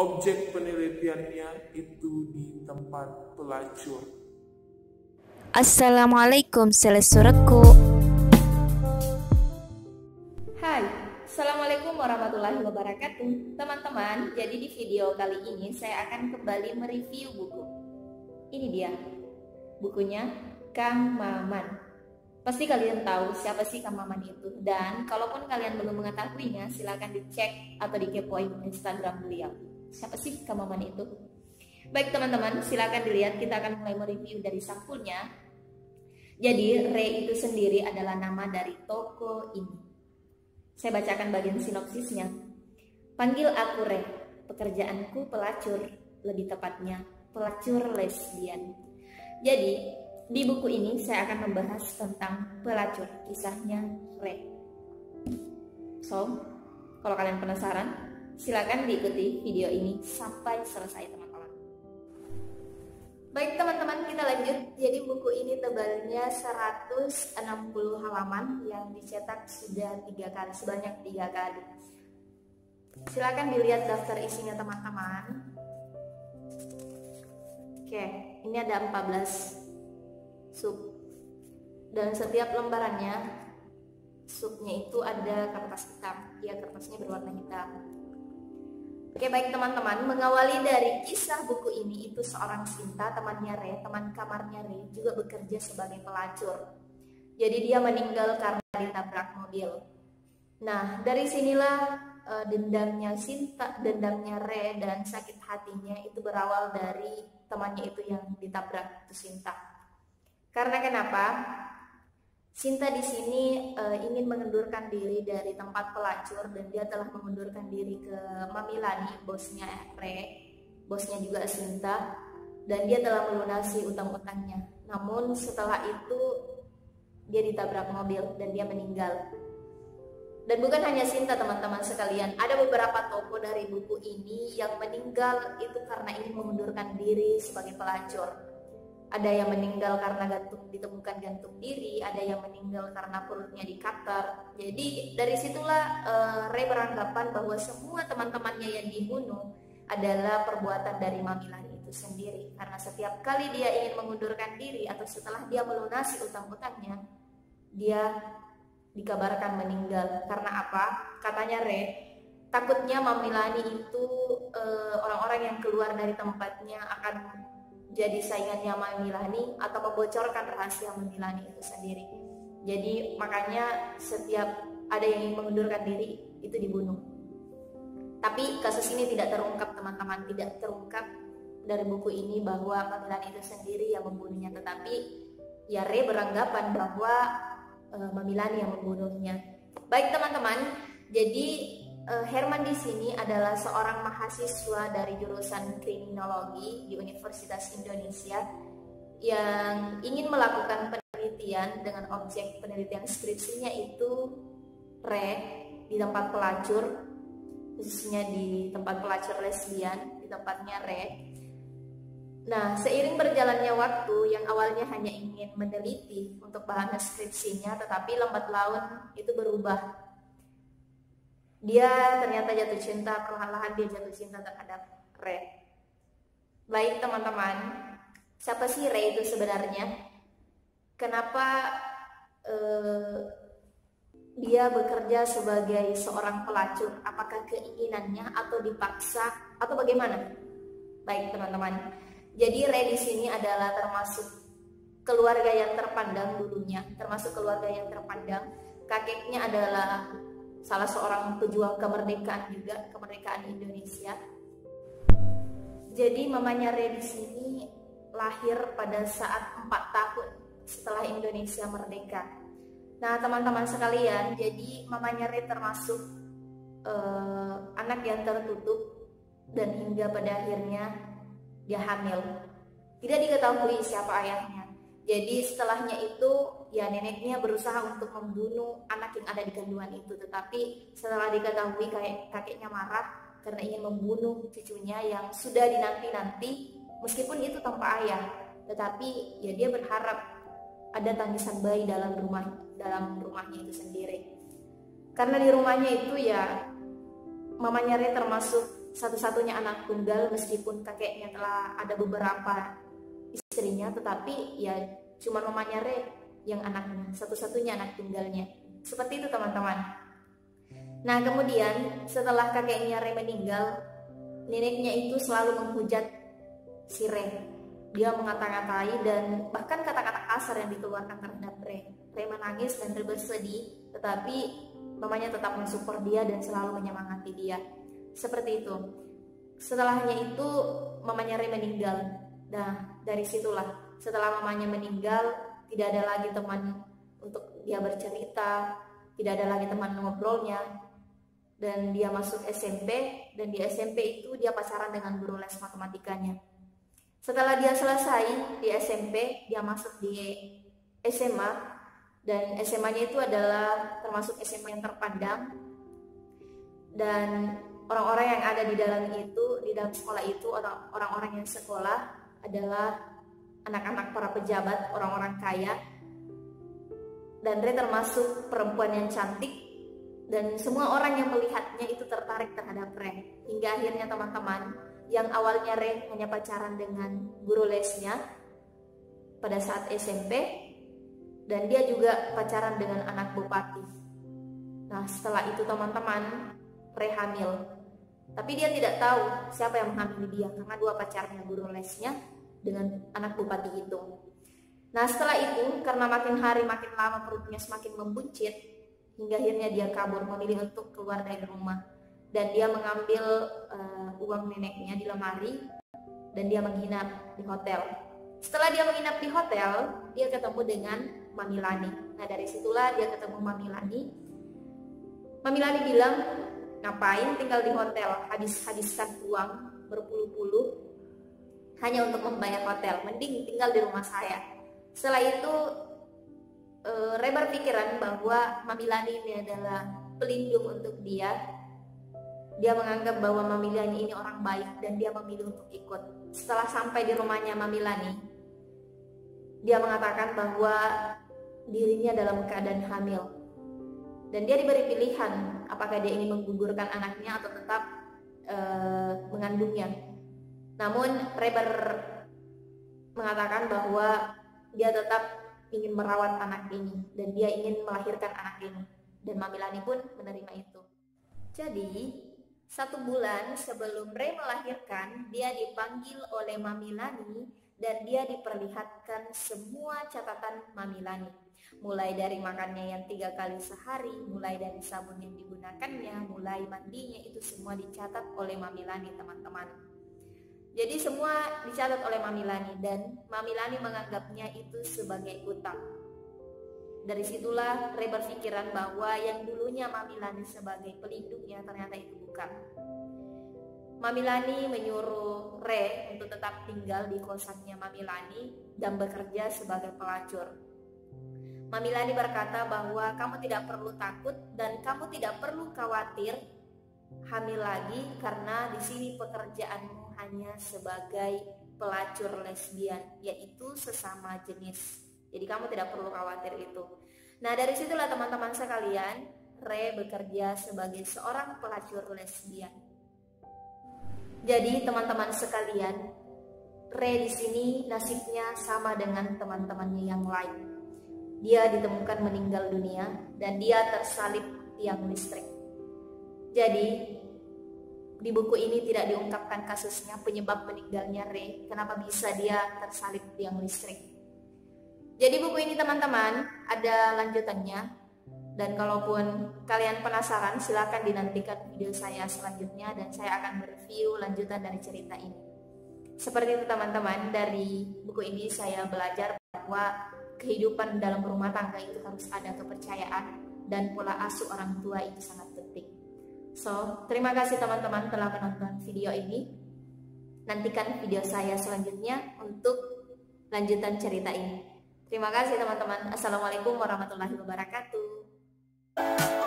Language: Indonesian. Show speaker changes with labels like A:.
A: objek penelitiannya itu di tempat pelacur.
B: Assalamualaikum selesuratku.
C: Hai, Assalamualaikum warahmatullahi wabarakatuh. Teman-teman, jadi di video kali ini saya akan kembali mereview buku. Ini dia, bukunya Kang Maman. Pasti kalian tahu siapa sih Kang Maman itu? Dan kalaupun kalian belum mengetahuinya, silahkan dicek atau dikepoin Instagram beliau Siapa sih Kang Maman itu? Baik teman-teman, silahkan dilihat kita akan mulai mereview dari sampulnya Jadi Re itu sendiri adalah nama dari toko ini saya bacakan bagian sinopsisnya. Panggil aku Re, pekerjaanku pelacur, lebih tepatnya pelacur lesbian. Jadi, di buku ini saya akan membahas tentang pelacur, kisahnya Re. So, kalau kalian penasaran, silakan diikuti video ini sampai selesai teman-teman. Baik teman-teman kita lanjut. Jadi buku ini tebalnya 160 halaman Yang dicetak sudah tiga kali Sebanyak tiga kali. Silahkan dilihat daftar isinya teman-teman. Oke ini ada 14 sub. Dan setiap lembarannya Subnya itu ada kertas hitam. Ya kertasnya berwarna hitam Oke baik teman-teman, mengawali dari kisah buku ini itu seorang Sinta, temannya Re, teman kamarnya Re juga bekerja sebagai pelacur. Jadi dia meninggal karena ditabrak mobil. Nah dari sinilah uh, dendamnya Sinta, dendamnya Re dan sakit hatinya itu berawal dari temannya itu yang ditabrak itu Sinta. Karena kenapa? Sinta di sini uh, ingin mengundurkan diri dari tempat pelacur dan dia telah mengundurkan diri ke Mamilani, bosnya Re, bosnya juga Sinta, dan dia telah melunasi utang-utangnya. Namun setelah itu dia ditabrak mobil dan dia meninggal. Dan bukan hanya Sinta teman-teman sekalian, ada beberapa tokoh dari buku ini yang meninggal itu karena ingin mengundurkan diri sebagai pelacur ada yang meninggal karena gantung ditemukan gantung diri, ada yang meninggal karena perutnya dikatar. Jadi dari situlah uh, Ray beranggapan bahwa semua teman-temannya yang dibunuh adalah perbuatan dari Mamilani itu sendiri. Karena setiap kali dia ingin mengundurkan diri atau setelah dia melunasi utang-utangnya, dia dikabarkan meninggal. Karena apa? Katanya Ray, takutnya Mamilani itu eh, orang-orang uh, yang keluar dari tempatnya akan jadi saingannya Milani atau membocorkan rahasia Milani itu sendiri. Jadi makanya setiap ada yang ingin mengundurkan diri itu dibunuh. Tapi kasus ini tidak terungkap teman-teman, tidak terungkap dari buku ini bahwa Mamilani itu sendiri yang membunuhnya, tetapi ya Re beranggapan bahwa e, Mamilani yang membunuhnya. Baik teman-teman, jadi uh, Herman di sini adalah seorang mahasiswa dari jurusan kriminologi di Universitas Indonesia yang ingin melakukan penelitian dengan objek penelitian skripsinya itu re di tempat pelacur khususnya di tempat pelacur lesbian di tempatnya re. Nah, seiring berjalannya waktu yang awalnya hanya ingin meneliti untuk bahan skripsinya, tetapi lambat laun itu berubah dia ternyata jatuh cinta perlahan-lahan dia jatuh cinta terhadap Ray baik teman-teman. Siapa sih Ray itu sebenarnya? Kenapa uh, dia bekerja sebagai seorang pelacur? Apakah keinginannya atau dipaksa? Atau bagaimana? Baik teman-teman. Jadi Ray di sini adalah termasuk keluarga yang terpandang dulunya. Termasuk keluarga yang terpandang. Kakeknya adalah salah seorang pejuang kemerdekaan juga kemerdekaan Indonesia. Jadi mamanya Re di sini lahir pada saat 4 tahun setelah Indonesia merdeka. Nah teman-teman sekalian, jadi mamanya Re termasuk uh, anak yang tertutup dan hingga pada akhirnya dia hamil. Tidak diketahui siapa ayahnya. Jadi setelahnya itu ya neneknya berusaha untuk membunuh anak yang ada di kandungan itu. Tetapi setelah diketahui kayak kakeknya marah karena ingin membunuh cucunya yang sudah dinanti-nanti meskipun itu tanpa ayah. Tetapi ya dia berharap ada tangisan bayi dalam rumah dalam rumahnya itu sendiri. Karena di rumahnya itu ya mamanya Re termasuk satu-satunya anak tunggal meskipun kakeknya telah ada beberapa istrinya tetapi ya cuma mamanya Re yang anaknya satu-satunya anak tunggalnya. Seperti itu teman-teman. Nah kemudian setelah kakeknya Re meninggal neneknya itu selalu menghujat si Re. Dia mengata-ngatai dan bahkan kata-kata kasar yang dikeluarkan terhadap Re. Re menangis dan Re bersedih tetapi mamanya tetap mensupport dia dan selalu menyemangati dia. Seperti itu. Setelahnya itu mamanya Ray meninggal nah dari situlah setelah mamanya meninggal tidak ada lagi teman untuk dia bercerita tidak ada lagi teman ngobrolnya. Dan dia masuk SMP dan di SMP itu dia pacaran dengan guru les matematikanya. Setelah dia selesai di SMP dia masuk di SMA dan SMA-nya itu adalah termasuk SMA yang terpandang. Dan orang-orang yang ada di dalam itu di dalam sekolah itu orang-orang yang sekolah adalah anak-anak para pejabat orang-orang kaya. Dan Re termasuk perempuan yang cantik. Dan semua orang yang melihatnya itu tertarik terhadap Re. Hingga akhirnya teman-teman yang awalnya Re hanya pacaran dengan guru lesnya pada saat SMP dan dia juga pacaran dengan anak bupati. Nah setelah itu teman-teman Re hamil tapi dia tidak tahu siapa yang menghamili dia karena dua pacarnya guru lesnya dengan anak bupati itu. Nah setelah itu karena makin hari makin lama perutnya semakin membuncit hingga akhirnya dia kabur memilih untuk keluar dari rumah dan dia mengambil uh, uang neneknya di lemari dan dia menginap di hotel. Setelah dia menginap di hotel, dia ketemu dengan Mami Lani. Nah dari situlah dia ketemu Mami Lani. Mami Lani bilang, Ngapain tinggal di hotel, habis-habiskan uang berpuluh-puluh hanya untuk membayar hotel. Mending tinggal di rumah saya. Setelah itu e, Rebar pikiran bahwa Mamilani ini adalah pelindung untuk dia. Dia menganggap bahwa Mamilani ini orang baik dan dia memilih untuk ikut. Setelah sampai di rumahnya Mamilani, dia mengatakan bahwa dirinya dalam keadaan hamil. Dan dia diberi pilihan apakah dia ingin menggugurkan anaknya atau tetap uh, mengandungnya. Namun Reber mengatakan bahwa dia tetap ingin merawat anak ini dan dia ingin melahirkan anak ini dan Mamilani pun menerima itu. Jadi satu bulan sebelum Ray melahirkan, dia dipanggil oleh Mamilani dan dia diperlihatkan semua catatan Mamilani mulai dari makannya yang tiga kali sehari, mulai dari sabun yang digunakannya, mulai mandinya itu semua dicatat oleh Mamilani teman-teman. Jadi semua dicatat oleh Mamilani dan Mamilani menganggapnya itu sebagai utang. Dari situlah Ray berpikiran bahwa yang dulunya Mamilani sebagai pelindungnya ternyata itu bukan. Mamilani menyuruh Ray untuk tetap tinggal di kosannya Mamilani dan bekerja sebagai pelacur. Mamilani berkata bahwa kamu tidak perlu takut dan kamu tidak perlu khawatir hamil lagi karena di sini pekerjaanmu hanya sebagai pelacur lesbian yaitu sesama jenis. Jadi kamu tidak perlu khawatir itu. Nah dari situlah teman-teman sekalian, Re bekerja sebagai seorang pelacur lesbian. Jadi teman-teman sekalian, Re di sini nasibnya sama dengan teman-temannya yang lain dia ditemukan meninggal dunia dan dia tersalib tiang listrik. Jadi, di buku ini tidak diungkapkan kasusnya penyebab meninggalnya Ray, kenapa bisa dia tersalib tiang listrik. Jadi buku ini teman-teman ada lanjutannya dan kalaupun kalian penasaran silahkan dinantikan video saya selanjutnya dan saya akan mereview lanjutan dari cerita ini. Seperti itu teman-teman, dari buku ini saya belajar bahwa kehidupan dalam rumah tangga itu harus ada kepercayaan dan pola asuh orang tua itu sangat penting. So, terima kasih teman-teman telah menonton video ini. Nantikan video saya selanjutnya untuk lanjutan cerita ini. Terima kasih teman-teman. Assalamualaikum warahmatullahi wabarakatuh. Thank you.